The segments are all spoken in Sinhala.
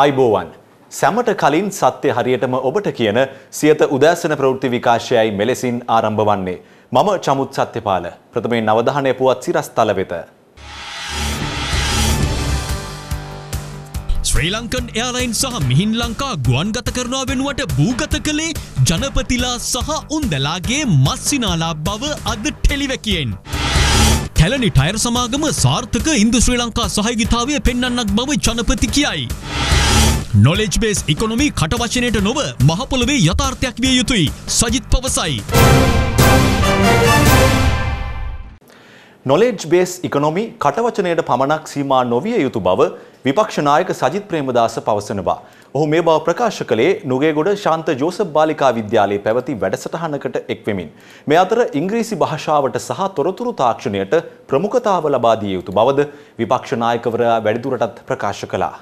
ආයිබෝවන් සැමට කලින් සත්‍ය හරියටම ඔබට කියන සියත උදෑසන ප්‍රවෘත්ති විකාශයයි මෙලෙසින් ආරම්භ වන්නේ. මම චමුත් සත්‍යපාල ප්‍රථමයෙන් නවධානය පුවත් සිරස්තල වෙත. ශ්‍රී ලංකන් එයාලයින් සහ මිහින් ලංකා ගුවන් ගත කරනවා වෙනුවට භූගත කළේ ජනපතිලා සහ උන්දලාගේ මස්සිනාලා බව අද ටෙලිවැකියෙන්. කැලනි ටයර් සමාගම සාර්ථක ඉන්දු ශ්‍රී ලංකා සහයගිතාවය පෙන්න්නක් බව ජනපති කියයි. නොලෙජ් බේස් ඉකොනොමි කටවචනයට නොව මහපොළවේ යථාර්ථයක් විය යුතුයි සජිත් පවසයි. නොලෙජ් බේස් ඉකොනොමි කටවචනයට පමණක් සීමා නොවිය යුතු බව විපක්ෂනායක සජිත් ප්‍රේමදාස පවසනවා. ඔහු මේ බව ප්‍රකාශ කළේ නුගේගොඩ ශාන්ත ජෝසප් බාලිකා විද්‍යාලයේ පැවති වැඩසටහනකට එක්වෙමින්. මේ අතර ඉංග්‍රීසි භාෂාවට සහ තොරතුරු තාක්ෂණයට ප්‍රමුඛතාව ලබා දිය යුතු බවද විපක්ෂ නායකවරයා වැඩිදුරටත් ප්‍රකාශ කළා.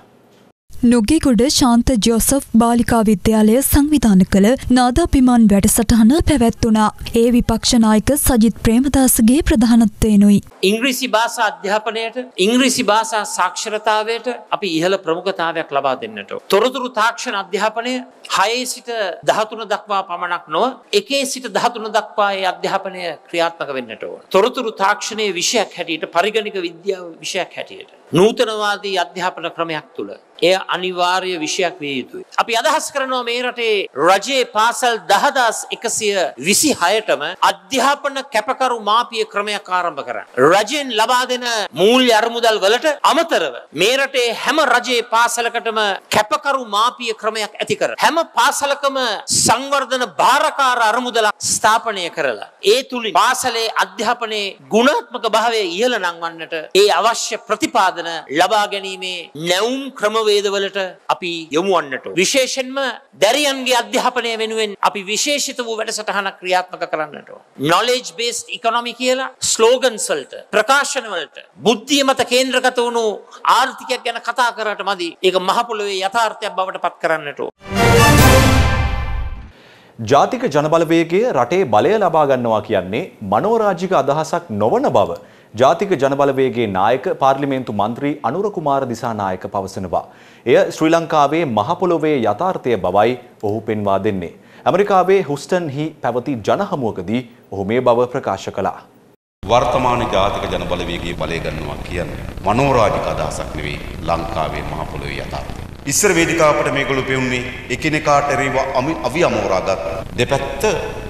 නොගේගොඩ ශාන්ත ජෝසප් බාලිකා විද්‍යාලය සංවිධාන කළ නාදාපිමන් වැඩසටහන පැවැත්වුණා. ඒ විපක්ෂනායක සජිත් ප්‍රේමදාසගේ ප්‍රධානත්වයනුයි. ඉංග්‍රීසි භාෂා අධ්‍යාපනයට ඉංග්‍රීසි භාෂා සාක්ෂරතාවයට අපි ඉහළ ප්‍රමුඛතාවයක් ලබා දෙන්නට. තොරතුරු තාක්ෂණ අධ්‍යාපනය හයේ සිට දහතුන දක්වා පමණක් නොව එකේ සිට දහතුන දක්වා ඒ අධ්‍යාපනය ක්‍රියාත්මක වෙන්නට ඕන. තොරතුරු තාක්ෂණයේ විෂයක් හැටියට පරිගණික විද්‍යාව විෂයක් හැටියට. නූතනවාදී අධ්‍යාපන ක්‍රමයක් තුළ එය අනිවාර්ය විෂයක් විය යුතුයි. අපි අදහස් කරනවා මේ රටේ රජයේ පාසල් දහදස් එකසිය විසි හයටම අධ්‍යාපන කැපකරු මාපිය ක්‍රමයක් ආරම්භ කරන්න. රජයෙන් ලබා දෙන මූල්‍ය අරමුදල් වලට අමතරව මේ රටේ හැම රජයේ පාසලකටම කැපකරු මාපිය ක්‍රමයක් ඇති කර. හැම පාසලකම සංවර්ධන භාරකාර අරමුදලක් ස්ථාපනය කරලා. ඒ තුළින් පාසලේ අධ්‍යාපනයේ ගුණාත්මක භාවය ඉහළ නංවන්නට ඒ අවශ්‍ය ප්‍රතිපාදන ලබා ගැනීමේ නැවුම් ක්‍රමවේදවලට අපි යොමුවන්නට. විශේෂෙන්ම දැරියන්ගේ අධ්‍යාපනය වෙනුවෙන් අපි විශේෂිත වූ වැඩසටහන ක්‍රියාත්මක කරන්නට. නොලෙජ් බේස් ඉකොනොමි කියලා ස්ලෝගන්ස්වල්ට ප්‍රකාශනවලට බුද්ධිය මත කේන්ද්‍රගත වුණු ආර්ථිකයක් ගැන කතා කරට මදි ඒක මහපොළොවේ යථාර්ථයක් බවට පත් කරන්නට. ජාතික ජනබලවේගය රටේ බලය ලබා ගන්නවා කියන්නේ මනෝරාජික අදහසක් නොවන බව ජාතික ජනබලවේගේ නායක පාර්ලිමේන්තු මන්ත්‍රී අනුර කුමාර දිසානායක පවසනවා. එය ශ්‍රී ලංකාවේ මහපොළොවේ යථාර්ථය බවයි ඔහු පෙන්වා දෙන්නේ. ඇමරිකාවේ හුස්ටන්හි පැවති ජනහමුවකදී ඔහු මේ බව ප්‍රකාශ කළා. වර්තමාන ජාතික ජනබලවේගේ බලය ගන්නවා කියන්නේ මනෝරාජික අදහසක් නෙවෙයි ලංකාවේ මහපොළොවේ යථාර්ථය. ඉස්සර වේදිකාවට මේගොල්ලෝ පෙවුන්නේ එකිනෙකාට එරෙහිව අවි අමෝරාගත් දෙපැත්ත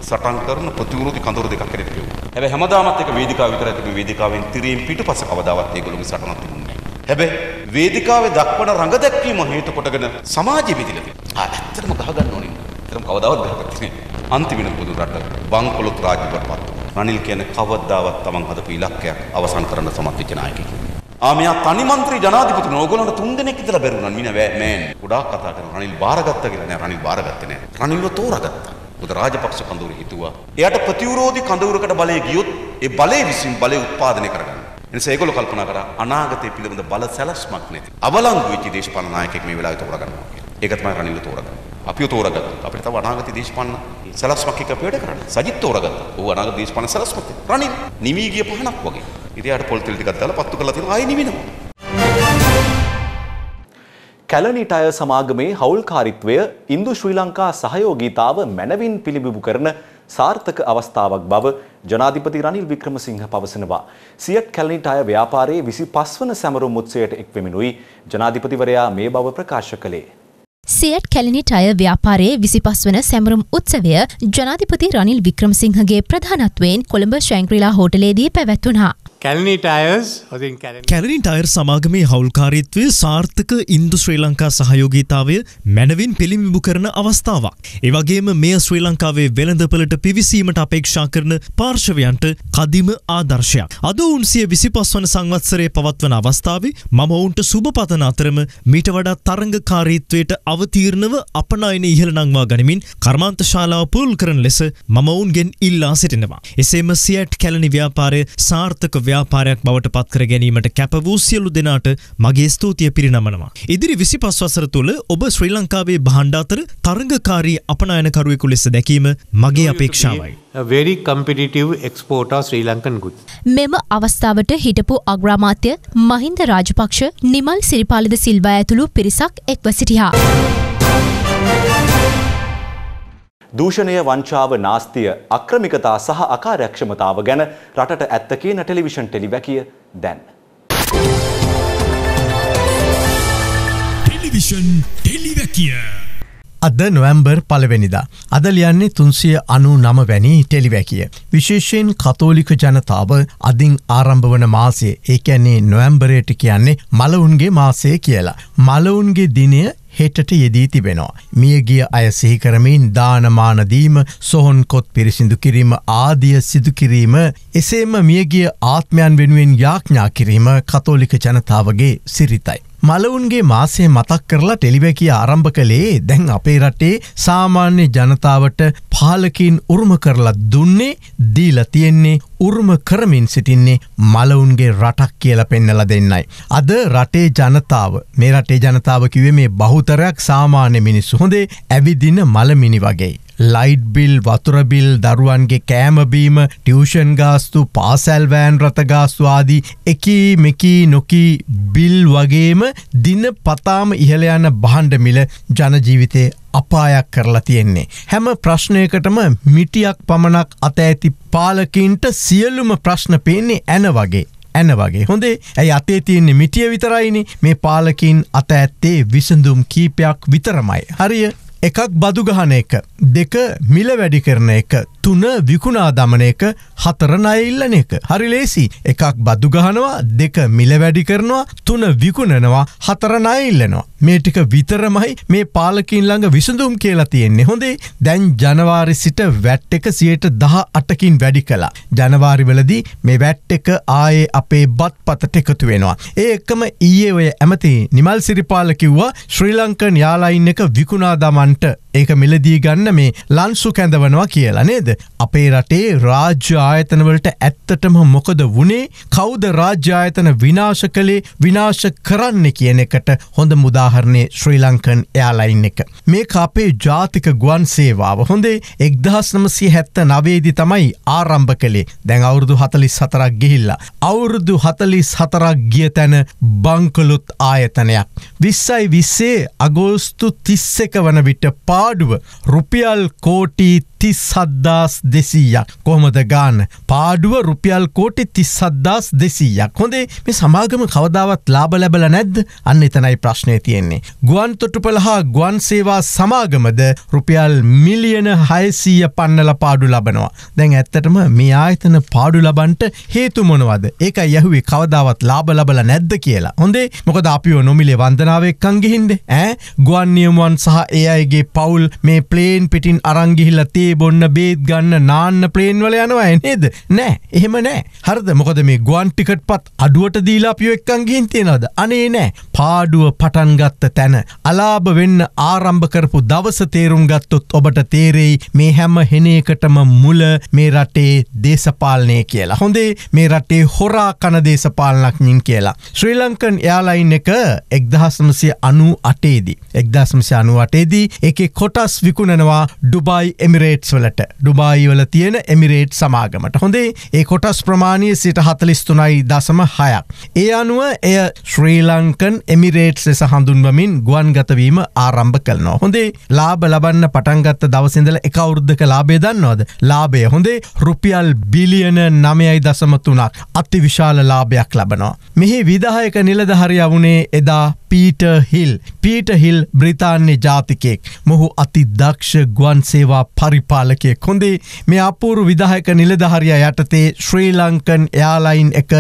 සටන් කරන ප්‍රතිවිරෝධී කඳවුරු දෙකක් හැටියට පෙවුනා. හැබැයි හැමදාමත් එක වේදිකාව විතරයි තිබුණේ වේදිකාවෙන් තිරියෙන් පිටුපස කවදාවත් ඒගොල්ලෝගේ සටනක් තිබුණේ නැහැ. හැබැයි වේදිකාවේ දක්වන රඟ දැක්වීම හේතු කොටගෙන සමාජෙ බෙදිලා තියෙනවා. ආ ඇත්තටම ගහගන්න ඕනේ. ඇත්තටම කවදාවත් ගහගත්තේ නැහැ. අන්තිමට බුදු රට බංකොලොත් රාජ්‍යවලට පත් වුණා. රනිල් කියන්නේ කවදාවත් තමන් හදපු ඉලක්කයක් අවසන් කරන්න සමත් වෙච්ච නායකයෙක්. ආ මෙයා තනි මන්ත්‍රී ජනාධිපති නෝගලන්ට තුන් දෙනෙක් ඉඳලා බැරුණා. මින මෑන්. ගොඩාක් කතා කරනවා. රනිල් බාරගත්තා කියලා නෑ. රනිල් බාරගත්තේ නෑ. රනිල්ව තෝරාගත්තා. මොකද රාජපක්ෂ කඳවුර හිතුවා. එයාට ප්‍රතිවිරෝධී කඳවුරකට බලය ගියොත් ඒ බලය විසින් බලය උත්පාදනය කරගන්න. එනිසා ඒගොල්ලෝ කල්පනා කරා අනාගතය පිළිබඳ බල සැලැස්මක් නැති අවලංගු වෙච්ච දේශපාලන නායකයෙක් මේ වෙලාවේ තෝරාගන්නවා කියලා. ඒක තමයි රනිල්ව තෝරාගන්නේ. අපිව තෝරගත්තා. අපිට තව අනාගත දේශපාලන සලස්මක් එක්ක අපි වැඩ කරන්න. සජිත් තෝරගත්තා. ඌ අනාගත දේශපාලන සලස්මක්. රනිල් නිමී ගිය පහනක් වගේ. ඉතින් යාට පොල් තෙල් ටිකක් දාලා පත්තු කරලා තියෙනවා ආයෙ නිවිනවා කැලනිට අය සමාගමේ හවුල්කාරිත්වය ඉන්දු ශ්‍රී ලංකා සහයෝගීතාව මැනවින් පිළිබිබු කරන සාර්ථක අවස්ථාවක් බව ජනාධිපති රනිල් වික්‍රමසිංහ පවසනවා. සියට් කැලනිට අය ව්‍යාපාරයේ විසි පස්වන සැමරුම් උත්සයට එක්වෙමිනුයි ජනාධිපතිවරයා මේ බව ප්‍රකාශ කළේ. සියට් කැලිනිට අය ව්‍යාපාරයේ විසිපස් වන සැමරුම් උත්සවය ජනාධිපති රනිල් වික්‍රමසිංහගේ ප්‍රධානත්වයෙන් කොළඹ ශංක්‍රලා හෝටලේදී පැවැත්වුණා. කැලනි ටයර්ස් කැලනි ටයර් සමාගමේ හවුල්කාරීත්වය සාර්ථක ඉන්දු ශ්‍රී ලංකා සහයෝගීතාවය මැනවින් පිළිමිබු කරන අවස්ථාවක්. ඒවගේම මෙය ශ්‍රී ලංකාවේ වෙළඳපලට පිවිසීමට අපේක්ෂා කරන පාර්ශවයන්ට කදිම ආදර්ශයක්. අද උන්සිය විසිපස් වන සංවත්සරය පවත්වන අවස්ථාවේ මම ඔවුන්ට සුභපතන අතරම මීට වඩා තරංගකාරීත්වයට අවතීර්ණව අපනයන ඉහළ නංවා ගනිමින් කර්මාන්ත ශාලාව පුල් කරන ලෙස මම ඔවුන්ගෙන් ඉල්ලා සිටිනවා. එසේම සියට් කැලනි ව්‍යාපාරය සාර්ථක ව්‍යාපාරයක් බවට පත්කර ගැනීමට කැප වූ සියලු දෙනාට මගේ ස්තුතිය පිරිනමනවා. ඉදිරි විසි පස්වසර තුළ ඔබ ශ්‍රී ලංකාවේ බහන්්ඩාතර තරගකාරී අපනායනකරුවෙකු ලෙස දැකීම මගේ අපේක්ෂාවයි. Very competitive exporter of Sri Lankan goods. මෙම අවස්ථාවට හිටපු අග්‍රාමාත්‍ය මහින්ද රාජපක්ෂ නිමල් සිරිපාලද සිල්වා ඇතුළු පිරිසක් එක්ව සිටියා. දූෂණය වංචාව නාස්තිය අක්‍රමිකතා සහ අකාර්යක්ෂමතාව ගැන රටට ඇත්ත කියන ටෙලිවිෂන් ටෙලිවැකිය දැන්. ටෙලිවිෂන් ටෙලිවැකිය. අද නොවැම්බර් පලවෙනිදා. අද ලියන්නේ තුන්සිය අනු නම වැනි ටෙලිවැකිය. විශේෂයෙන් කතෝලික ජනතාව අදින් ආරම්භ වන මාසේ ඒකැන්නේ නොවැම්බරයට කියන්නේ මලවුන්ගේ මාසය කියලා. මලවුන්ගේ දිනය හෙටට යෙදී තිබෙනවා. මියගිය අය සිහිකරමින් දානමානදීම සොහොන්කොත් පිරිසිදු කිරීම ආදිය සිදුකිරීම එසේම මියගිය ආත්මයන් වෙනුවෙන් යාඥා කිරීම කතෝලික ජනතාවගේ සිරිතයි. මලවුන්ගේ මාසය මතක් කරලා ටෙලිවැකිය ආරම්භ කළේ දැන් අපේ රටේ සාමාන්‍ය ජනතාවට පාලකින් උරුම කරලා දුන්නේ දීල තියෙන්නේ උරුම කරමින් සිටින්නේ මලවුන්ගේ රටක් කියල පෙන්නල දෙන්නයි. අද රටේ ජනතාව මේ රටේ ජනතාව කිවේ මේ බහුතරයක් සාමාන්‍ය මිනිස්සු හොඳේ ඇවිදින මලමිනි වගේ. ලයිට් බිල් වතුරබිල් දරුවන්ගේ කෑමබීම ටියෂන් ගාස්තු පාසැල්වෑන් රථගාස්වාදී එකී මෙකී නොකී බිල් වගේම දින පතාම ඉහලයන්න බහන්ඩ මිල ජනජීවිතය අපායක් කරලා තියෙන්නේ. හැම ප්‍රශ්නයකටම මිටියක් පමණක් අත ඇති පාලකින්ට සියල්ලුම ප්‍රශ්න පේන්නේ ඇන වගේ. ඇන වගේ හොඳේ ඇයි අතේ තියන්නේ මිටිය විතරයිනි මේ පාලකින් අත ඇත්තේ විසඳුම් කීපයක් විතරමයි. හරිය එකක් බදු ගහන එක දෙක මිල වැඩි කරන එක. තුන විකුණා දමන එක හතර නයිල්ලන එක. හරි ලේසි. එකක් බදු ගහනවා දෙක මිල වැඩි කරනවා තුන විකුණනවා හතර නයිල්ලනවා මේ ටික විතරමයි මේ පාලකින් ළඟ විසඳුම් කියලා තියෙන්නේ. හොඳේ? දැන් ජනවාරි සිට වැට් එක සියයට දහ අටකින් වැඩි කලා ජනවාරිවලදී මේ වැට් එක ආයේ අපේ බත් පතට එකතු වෙනවා. ඒ එක්කම ඊයේ ඔය ඇමති නිමල් සිරිපාල කිව්වා ශ්‍රී ලංකන් යාලයින් එක විකුණා දමන් තමන්ට ඒක මිලදී ගන්න මේ ලන්සු කැඳවනවා කියලා නේද. අපේ රටේ රාජ්‍ය ආයතනවලට ඇත්තටම මොකද වනේ කෞද රාජ්‍යායතන විනාශ කළේ විනාශ කරන්න කියන එකට හොඳ මුදාහරණය ශ්‍රී ලංකන් එයාලයින් එක. මේ අපේ ජාතික ගුවන් සේවාව හොඳේ එක්දහස් නමසි හැත්ත නවේදි තමයි ආරම්භ කළේ දැන් අවුරුදු හතලිස් හතරක් ගිහිල්ලා. අවුරුදු හතලිස් හතරක් ගිය තැන බංකලුත් ආයතනයක්. විස්සයි විස්සේ අගෝස්තු තිස්සක වන විට පාඩුව රුපියල් කෝටි තිස්සද්දාස් දෙසීයක්. කොහොමද ගාන්න? පාඩුව රුපියල් කෝටි තිස්සද්දාස් දෙසීයක්. හොඳේ මේ සමාගම කවදාවත් ලාබ ලැබල නැද්ද? අන්න එතනයි ප්‍රශ්නය තියෙන්නේ. ගුවන් තොටුපල හා ගුවන් සේවා සමාගමද රුපියල් මිලියන හයසීය පන්නල පාඩු ලබනවා. දැන් ඇත්තටම මේ ආයතන පාඩු ලබන්ට හේතු මොනවද? ඒක යහුවේ කවදාවත් ලාබ ලබල නැද්ද කියලා. හොඳේ මොකද අපිෝ නොමිලේ වන්දනාවක්කංගිහින්ද ඇ ගුවන්නියමුවන් සහ ඒ අයගේ පවුල් මේ පලේන් පිටින් අරංගිහිල්ල තේ බොන්න බේත් ගන්න නාන්න ප්ලේන්වල යනවා නේද? නෑ එහෙම නෑ. හරද? මොකද මේ ගුවන්ටිකට් පත් අඩුවට දීලාපියෝ එක්කන් ගින් තියෙනවද? අනේ නෑ. පාඩුව පටන්ගත්ත තැන අලාභ වෙන්න ආරම්භ කරපු දවස තේරුම් ගත්තොත් ඔබට තේරෙයි මේ හැම හෙනයකටම මුල මේ රටේ දේශපාලනය කියලා. හොඳේ මේ රටේ හොරා කන දේශපාලනක්ඥින් කියලා. ශ්‍රී ලංකන් යාලයින් එක එක්දහසමසය අනු අටේදී එක්දසමසය අනු අටේදී එක කොටස් විකුණනවා ඩුබයි එමිරේට්ස් වලට ඩුබායි වල තියෙන එමිරේට් සමාගමට හොඳේ ඒ කොටස් ප්‍රමාණය සිට හතලිස්තුනයි දසම හයක්. ඒ අනුව එය ශ්‍රී ලංකන් එමිරේට්ස් ලෙස හඳුන්වමින් ගුවන් ගතවීම ආරම්භ කරනවා. හොඳේ ලාබ ලබන්න පටන්ගත්ත දවසිදල එක අවුද්ධක ලාබේ දන්නවද. ලාබේ හොඳේ රුපියල් බිලියන නමයයි දසම තුනක් අති විශාල ලාභයක් ලබනවා. මෙහි විදාහයක නිලදහරි අවුණේ එදා පීට හිල් පීට හිල් බ්‍රිතාන්‍ය ජාතිකයෙක්. මොහු අති දක්ෂ ගුවන් සේවා පරිපාලකයෙක් හොඳේ. මේ අපූරු විදාහක නිලධහරිය යටතේ ශ්‍රී ලංකන් එයාලයින් එක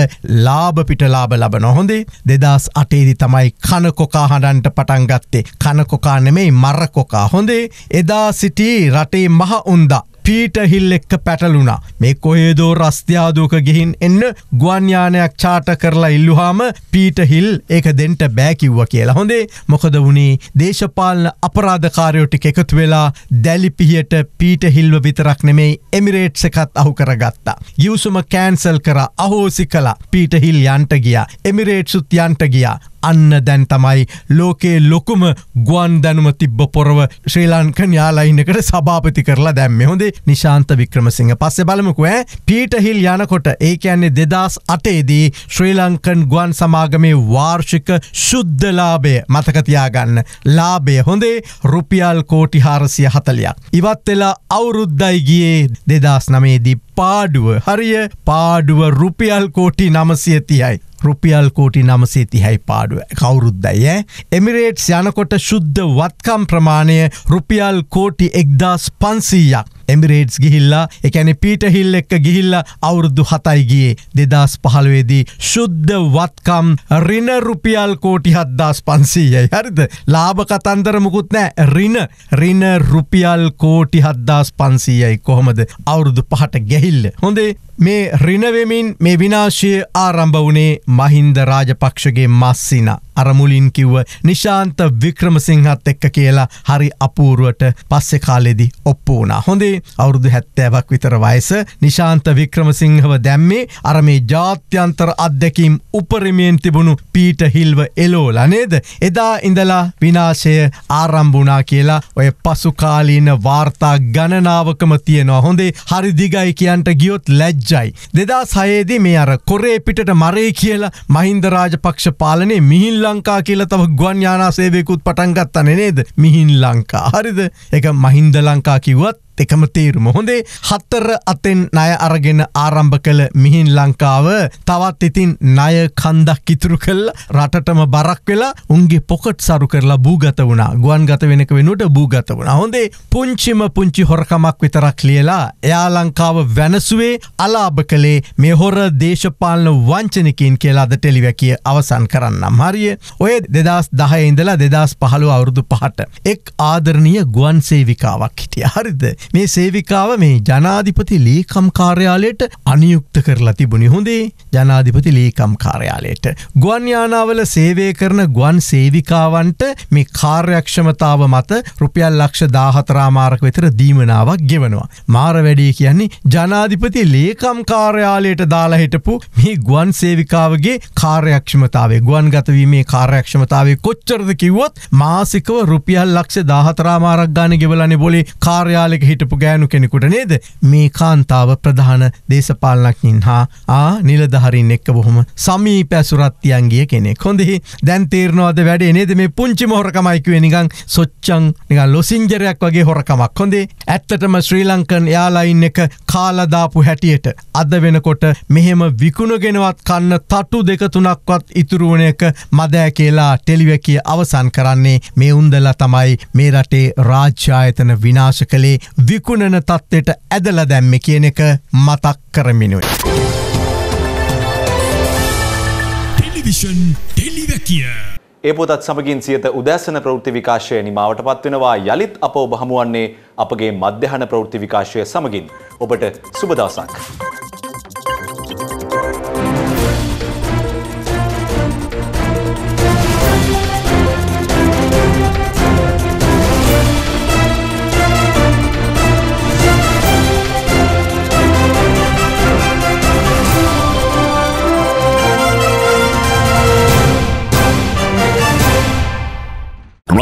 ලාභ පිට ලාභ ලබන හොඳේ. දෙදස් අටේදි තමයි කනකොකා හඬන්ට පටන්ගත්තේ කනකොකා නෙමෙයි මරකොකා හොඳේ. එදා සිටි රටේ මහ උන්දා. පීට හිල් එක්ක පැටලුනා මේ කොහේදෝ රස්ත්‍යාදෝක ගිහින් එන්න ගුවන්යානයක් චාට කරලා ඉල්ලුහාම පීට හිල් ඒක දෙන්ට බෑකිව්ව කියලා. හොඳේ මොකද වුණේ? දේශපාලන අපරාධකාරයෝටික එකතු වෙලා දැලිපිහියට පීට හිල්ව විතරක් නෙමෙයි එමිරේට්ස එකත් අහු කරගත්තා. ගියවසුම කෑන්සල් කර අහෝසි කලා පීට හිල් යන්ට ගියා. එමිරේට්සුත් යන්ට ගියා. අන්න දැන් තමයි ලෝකයේ ලොකුම ගුවන් දැනුම තිබ්බ පොරව ශ්‍රී ලංකන් යාලයින්නකට සභාපති කරලා දැම්ම හොඳේ නිශාන්ත වික්‍රමසිංහ. පස්සෙ බලමුකුව පීට හිල් යනකොට ඒ කියන්නේ දෙදස් අටේදී ශ්‍රී ලංකන් ගුවන් සමාගමේ වාර්ෂික ශුද්ධලාභය මතකතියාගන්න ලාබය හොඳේ රුපියල් කෝටි හාරසිය හතලයක්. ඉවත් වෙලා අවුරුද්දයි ගියේ දෙදස් නමේදී පාඩුව. හරිය? පාඩුව රුපියල් කෝටි නමසිය තියයි. රුපියල් කෝටි නමසේ තිහැයි පාඩුව. කවුරුද්දයි ඇ එමිරේට්ස් යනකොට ශුද්ධ වත්කම් ප්‍රමාණය රුපියල් කෝටි එක්දස් පන්සීයක්. එමිරේට්ස් ගිහිල්ලා එකැන පීට හිල් එක්ක ගිහිල්ල අවුරුදු හතයිගේ දෙදස් පහළුවේදී ශුද්ධ වත්කම් රින රුපියල් කෝටි හද්දාස් පන්සීයයි හරිද? ලාභ කතන්දර මුකුත් නෑ රින රින රුපියල් කෝටි හද්දාස් පන්සීයයි කොහොමද? අවුරුදු පහට ගැහිල්ල. හොඳේ මේ රිනවෙමින් මේ විනාශය ආරම්භ වනේ මහින්ද රාජපක්ෂගේ මස්සින. අරමුලින් කිව්ව නිශාන්ත වික්‍රමසිංහත් එක්ක කියලා හරි අපූරුවට පස්සෙ කාලෙදි ඔප්පු වනා හොඳේ අවුරුදු හැත්තෑවක් විතර වයස නිශාන්ත වික්‍රමසිංහව දැම්මේ අර මේ ජාත්‍යන්තර අත්දැකීම් උපරිමයෙන් තිබුණු පීට හිල්ව එලෝල නේද? එදා ඉඳලා විනාශය ආරම්භුනා කියලා ඔය පසුකාලීන වාර්තා ගණනාවකම තියෙනවා. හොඳේ හරි දිගයි කියන්ට ගියොත් ලැජ්ජයි දෙදා සයේදී මේ අර කොරේ පිටට මරේ කියලා මහින්ද රාජපක්ෂ පාලනේ මිහිල් ලංකා කියල තව ගුවන් යානා සේවයකුත් පටන්ගත්තන නේද? මිහින් ලංකා. හරිද? එක මහින්ද ලංකා කිව්වත් එකම තේරුම. හොඳේ හත්තර අතෙන් ණය අරගෙන ආරම්භ කළ මිහින් ලංකාව තවත් ඉතින් ණය කන්දක් ඉතුරු කල් රටටම බරක් වෙලා උන්ගේ පොකට් සරු කරලා භූගත වුණා. ගුවන් ගත වෙනක වෙනුට භූගත වුණා. හොඳේ පුංචිම පුංචි හොරකමක් විතරක් ලියලා එයා ලංකාව වැනසුවේ අලාභ කළේ මේ හොර දේශපාලන වංචනකින් කියලාද ටෙලිවැකිය අවසන් කරන්නම්. හරිය? ඔය දෙදස් දහය ඉඳලා දෙදස් පහළු අවුරුදු පහට එක් ආදරණීය ගුවන් සේවිකාවක් හිටිය. හරිද? මේ සේවිකාව මේ ජනාධිපති ලේකම් කාර්යාලයට අනියුක්ත කරලා තිබුණි හොඳේ ජනාධිපති ලේකම් කාර්යාලයට. ගුවන්යානාවල සේවය කරන ගුවන් සේවිකාවන්ට මේ කාර්යක්ෂමතාව මත රුපියල් ලක්ෂ දාහතරාමාරක වෙතර දීමනාවක් ගෙවනවා. මාර වැඩේ කියන්නේ ජනාධිපති ලේකම් කාර්යාලයට දාලා හිටපු මේ ගුවන් සේවිකාවගේ කාර්යක්ෂමතාවේ ගුවන් ගතවීමේ කාර්යක්ෂමතාවේ කොච්චරද කිව්වොත් මාසිකව රුපියල් ලක්ෂ දාහතරාමාරක් ගාන ගෙවලන බොලි කාර්යාලක හිටපු ගෑනු කෙනෙකුට නේද? මේ කාන්තාව ප්‍රධාන දේශපාලනක්ඥින් හා ආ නිලදහරින් එක්ක බොහොම සමී පැසුරත්තියන්ගේ කෙනෙක්. හොඳෙහි දැන් තේරනවාද වැඩේ නේද? මේ පුංචි මොහොරකමයිකුව නිකං සොච්චං නිකන් ලොසිංජරයක් වගේ හොරකමක්. හොඳේ ඇත්තටම ශ්‍රී ලංකන් යාලයින් එක කාලදාපු හැටියට අද වෙනකොට මෙහෙම විකුණගෙනවත් කන්න තටු දෙක තුනක්වත් ඉතුරුවන එක මදෑ කියලා ටෙලිවැකිය අවසන් කරන්නේ මේ උන්දලා තමයි මේ රටේ රාජ්‍යායතන විනාශ කළේ විකුණන තත්ත්වයට ඇදල දැම්ම කියන එක මතක් කරමිනුයි. ටෙලිවිෂන් ටෙලිවැකිය. ඒ පොතත් සමගින් සියත උදැසන ප්‍රවෘත්ති විකාශය නිමාවට පත්වෙනවා යළිත් අප ඔබ හමුවන්නේ අපගේ මධ්‍යහන ප්‍රවෘත්ති විකාශය සමගින් ඔබට සුබදවසක්.